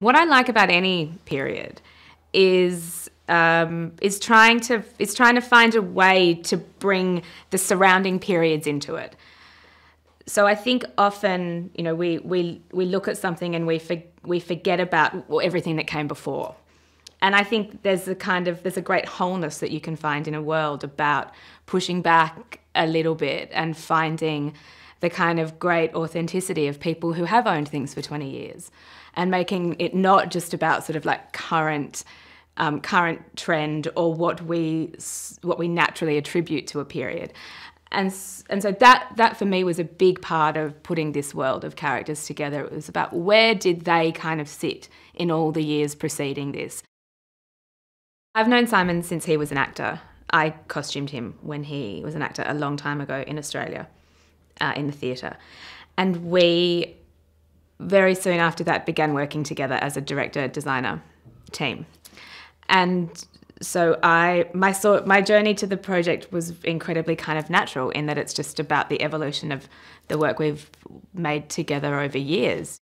What I like about any period is um, is trying to is trying to find a way to bring the surrounding periods into it. So I think often, you know, we we we look at something and we for, we forget about everything that came before. And I think there's a kind of there's a great wholeness that you can find in a world about pushing back a little bit and finding the kind of great authenticity of people who have owned things for 20 years and making it not just about sort of like current um, current trend or what we what we naturally attribute to a period. And and so that that for me was a big part of putting this world of characters together. It was about where did they kind of sit in all the years preceding this. I've known Simon since he was an actor. I costumed him when he was an actor a long time ago in Australia uh, in the theatre. And we very soon after that began working together as a director designer team. And so I my my journey to the project was incredibly kind of natural in that it's just about the evolution of the work we've made together over years.